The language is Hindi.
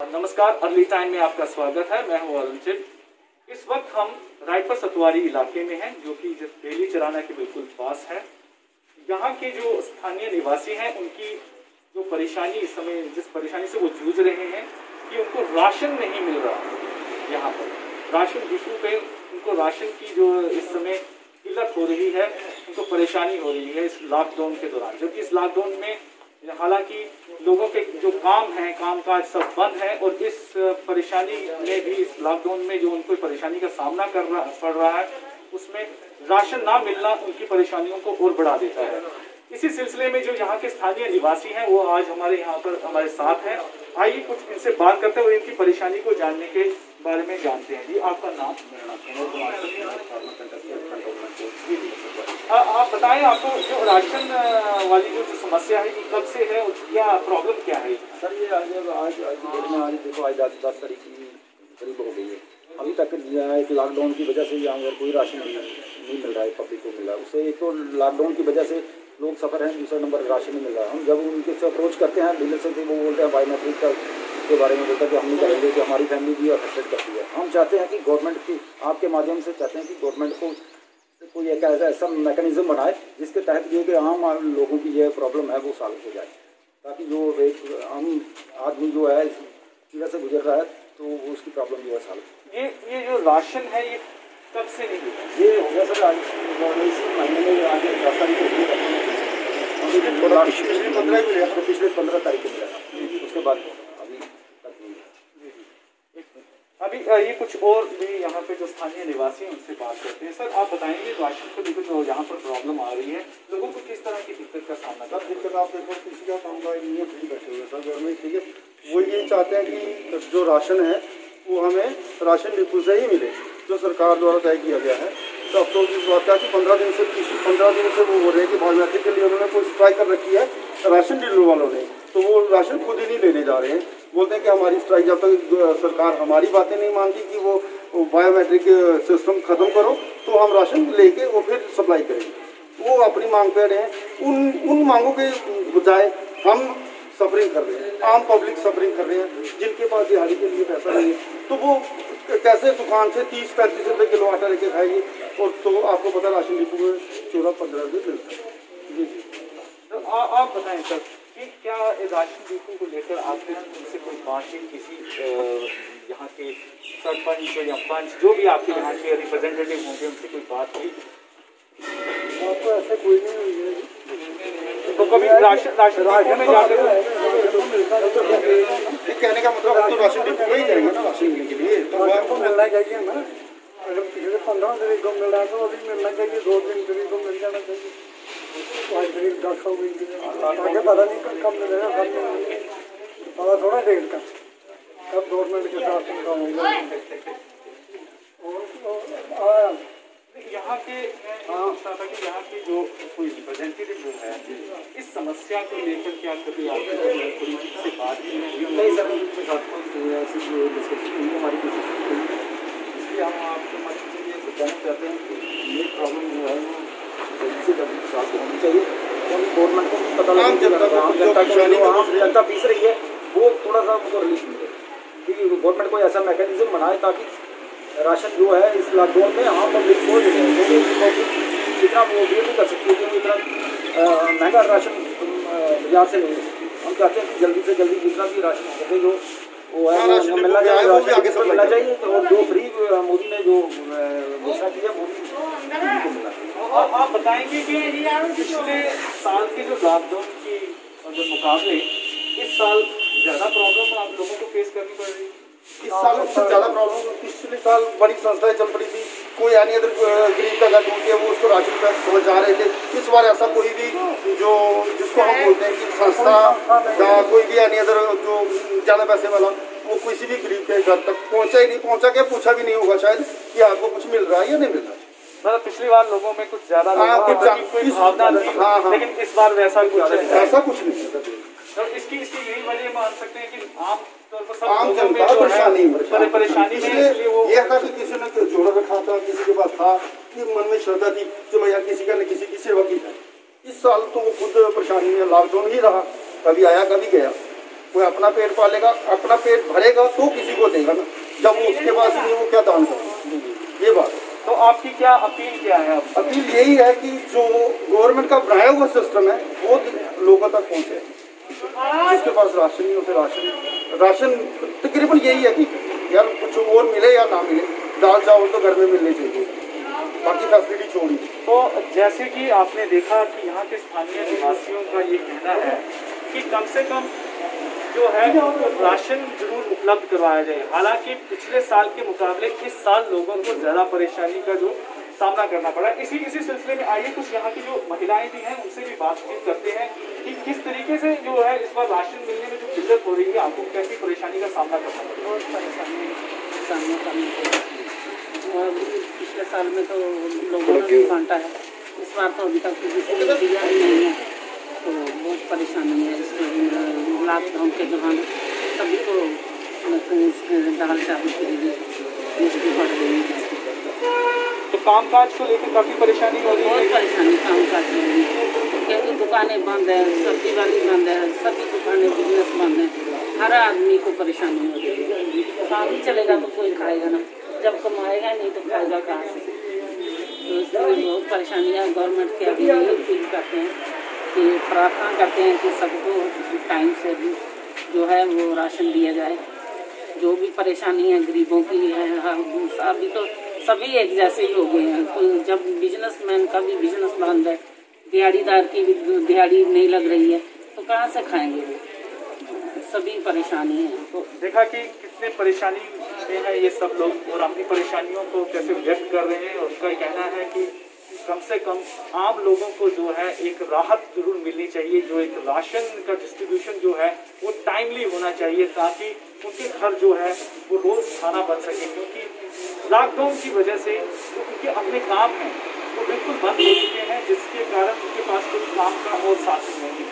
नमस्कार, अर्ली टाइम में आपका स्वागत है। मैं हूँ अरुणचित इस वक्त हम रायपुर सतवारी इलाके में हैं, जो कि बेली चराना के बिल्कुल पास है। यहाँ के जो स्थानीय निवासी हैं, उनकी जो परेशानी इस समय, जिस परेशानी से वो जूझ रहे हैं, कि उनको राशन नहीं मिल रहा यहाँ पर। राशन डिपू पे, उनको राशन की जो इस समय किल्लत हो रही है, उनको परेशानी हो रही है इस लॉकडाउन के दौरान। जबकि इस लॉकडाउन में हालाँकि लोगों के जो काम है काम काज सब बंद है और इस परेशानी में भी, इस लॉकडाउन में जो उनको परेशानी का सामना कर रहा पड़ रहा है, उसमें राशन ना मिलना उनकी परेशानियों को और बढ़ा देता है। इसी सिलसिले में जो यहाँ के स्थानीय निवासी हैं, वो आज हमारे यहाँ पर हमारे साथ हैं। आइए कुछ इनसे बात करते हैं और इनकी परेशानी को जानने के बारे में जानते हैं। जी, आपका नाम, मेरा नाम आप बताएँ आपको जो राशन वाली जो, समस्या है ये कब से है क्या प्रॉब्लम क्या है? सर ये आज आज आज देखो आज दस दस तारीख की करीब हो गई है। अभी तक एक लॉकडाउन की वजह से यहाँ पर कोई राशन नहीं मिल रहा है पब्लिक को मिल। रहा है उससे एक तो लॉकडाउन की वजह से लोग सफ़र हैं दूसरा नंबर राशन नहीं मिल रहा। है हम जब उनके से अप्रोच करते हैं डीलर से वो बोलते हैं बायोमेट्रिक का के बारे में बोलता है कि हम नहीं करेंगे कि हमारी फैमिली भी अफेक्टेड करती है। हम चाहते हैं कि गवर्नमेंट की आपके माध्यम से चाहते हैं कि गवर्नमेंट को कोई एक ऐसा ऐसा मैकेनिज्म बनाए जिसके तहत ये कि आम लोगों की ये प्रॉब्लम है वो सॉल्व हो जाए। ताकि जो एक आम आदमी जो है इस से गुजर रहा है तो उसकी प्रॉब्लम जो है सॉल्व ये ये जो राशन है ये कब से नहीं ये हो गया सर इसी महीने में आगे दस तारीख को पिछले पंद्रह पिछले पंद्रह तारीख को मिला उसके बाद। अभी ये कुछ और भी यहाँ पे जो स्थानीय निवासी हैं उनसे बात करते हैं। सर आप बताएँगे राशन को लेकर जो यहाँ पर प्रॉब्लम आ रही है लोगों को किस तरह की दिक्कत का सामना सर दिक्कत आप देखो किसी का कामगार नहीं फ्री बैठे हुए सर घर में ठीक है। वो यही चाहते हैं कि जो राशन है वो हमें राशन डिपो से ही मिले जो सरकार द्वारा तय किया गया है। तो अफसोस इस बात का कि पंद्रह दिन से पंद्रह दिन से वो हो रहे हैं कि बायोमेट्रिक के लिए उन्होंने कोई स्ट्राइक कर रखी है राशन डीलर वालों ने। तो वो राशन खुद ही नहीं लेने जा रहे हैं। बोलते हैं कि हमारी स्ट्राइक जब तक सरकार हमारी बातें नहीं मानती कि वो बायोमेट्रिक सिस्टम खत्म करो तो हम राशन लेके वो फिर सप्लाई करेंगे। वो अपनी मांग पे रहे हैं। उन उन मांगों के बजाय हम सफरिंग कर रहे हैं। आम पब्लिक सफरिंग कर रहे हैं। जिनके पास दिहाड़ी के लिए पैसा नहीं है। तो वो कैसे दुकान से तीस, पैंतीस रुपये किलो आटा लेके खाएगी? और तो आपको पता राशन डिपो में चौदह, पंद्रह रुपये मिलता है। जी जी। आप बताएँ, सर। कि क्या राशन डिपो को लेकर आपने उनसे कोई बातचीत किसी यहाँ के सरपंच या पंच जो भी आपके यहाँ के रिप्रेजेंटेटिव होंगे उनसे कोई बात हुई? आपको ऐसा कोई नहीं हुई तो कभी राशन राशन डिपो में जाकर कहने का मतलब तो राशन डिपो में ही जाएँगे ना राशन के लिए। तो आपको मिलना चाहिए ना। अगर पिछले पंद्रह तारीख को मिल रहा है तो अभी मिलना चाहिए दो दिन तारीख को मिल जाना चाहिए। दस पता नहीं कब मिलेगा डेट का कब गवर्नमेंट के साथ इस समस्या को लेकर क्या कभी आपने से बात की नहीं सर उनके साथ डिस्कशन नहीं हमारी कोशिश इसलिए हम आपके मदद के लिए कहना चाहते हैं कि ये प्रॉब्लम जो है वो गवर्नमेंट को ऐसा मैकेनिज्म बनाए ताकि राशन जो है इस लॉकडाउन में आम पब्लिक को जितना वो भी नहीं कर सकती क्योंकि इतना महँगा राशन बाज़ार से नहीं हम चाहते हैं कि जल्दी से जल्दी जितना भी राशन हो सके जो मिलना चाहिए मिलना चाहिए और जो फ्री मोदी ने जो घोषणा की है मोदी आप बताएँगे कि पिछले साल के जो लॉकडाउन की जो मुकाबले इस साल ज़्यादा प्रॉब्लम आप लोगों को फेस करनी पड़ रही है? इस साल सबसे ज़्यादा प्रॉब्लम पिछले साल बड़ी संस्थाएँ चल पड़ी थी। कोई यानी अगर गरीब का घर टूट गया वो उसको राशन पैक पहुँचा रहे थे। इस बार ऐसा कोई भी जो जिसको हम बोलते हैं कि संस्था या कोई भी यानी अदर जो ज़्यादा पैसे वाला वो किसी भी गरीब के घर तक पहुँचा ही नहीं पहुँचा के पूछा भी नहीं होगा शायद कि आपको कुछ मिल रहा है या नहीं मिल रहा मतलब पिछली बार लोगों में कुछ ज़्यादा हाँ, कुछ भावना थी हाँ, हाँ, लेकिन इस बार वैसा कुछ ऐसा कुछ नहीं तो इसकी इसकी यही वजह मान सकते हैं कि आम आम जनता परेशानी परेशानी इसलिए ये था कि किसी ने जोड़ा रखा था किसी के पास था कि मन में श्रद्धा थी चलो यार किसी का न किसी की सेवा की जाए। इस साल तो वो खुद परेशानी में लॉकडाउन ही रहा। कभी आया कभी गया। कोई अपना पेट पालेगा अपना पेट भरेगा तो किसी को देगा ना। जब वो उसके पास नहीं वो क्या दान करेगा ये बात। तो आपकी क्या अपील क्या है अपील यही है कि जो गवर्नमेंट का बनाया हुआ सिस्टम है वो लोगों तक पहुँचे। जिसके पास राशन नहीं उसे राशन। राशन तकरीबन यही है कि यार कुछ और मिले या ना मिले, दाल चावल तो घर में मिलने चाहिए। बाकी फैसिलिटी छोड़ी तो जैसे कि आपने देखा कि यहाँ के स्थानीय निवासियों का ये कहना है कि कम से कम जो है उनको राशन ज़रूर उपलब्ध करवाया जाए। हालाँकि पिछले साल के मुकाबले इस साल लोगों को ज़्यादा परेशानी का जो सामना करना पड़ा। इसी इसी सिलसिले में आइए कुछ यहाँ की जो महिलाएँ भी हैं उनसे भी बातचीत करते हैं कि किस तरीके से जो है इस बार राशन मिलने में जो दिक्कत हो रही है आपको कैसी परेशानी का सामना करना बहुत परेशानी सामना करना और पिछले साल में तो लोगों ने भी बांटा है इस बार तो अभी तक किसी को दिया ही नहीं है। तो बहुत परेशानी है इसमें लॉकडाउन के दौरान सभी को दाल चावल के लिए इसकी पड़ रही है। तो कामकाज को लेकर काफ़ी परेशानी हो रही बहुत है परेशानी काम काज में है। क्योंकि दुकानें बंद है, सब्ज़ी वाली बंद है, सभी दुकानें बिज़नेस बंद है। हर आदमी को परेशानी हो रही है। काम ही चलेगा तो कोई खाएगा ना। जब कमाएगा नहीं तो खाएगा कहाँ से? तो इसलिए बहुत परेशानी है गवर्नमेंट के अभी यही अपील करते हैं कि प्रार्थना करते हैं कि सबको टाइम से भी जो है वो राशन दिया जाए। जो भी परेशानी है गरीबों की है अभी तो सभी एक जैसे ही हो गए हैं। जब बिजनेसमैन का भी बिज़नेस बंद है, दिहाड़ीदार की भी दिहाड़ी नहीं लग रही है तो कहाँ से खाएँगे वो? सभी परेशानी है। तो देखा कि कितने परेशानी है ये सब लोग और अपनी परेशानियों को कैसे व्यक्त कर रहे हैं और उनका कहना है कि कम से कम आम लोगों को जो है एक राहत ज़रूर मिलनी चाहिए, जो एक राशन का डिस्ट्रीब्यूशन जो है वो टाइमली होना चाहिए ताकि उनके घर जो है वो रोज खाना बन सके, क्योंकि लॉकडाउन की वजह से जो उनके अपने काम हैं, वो बिल्कुल बंद हो चुके हैं, जिसके कारण उनके पास कोई काम का और साधन नहीं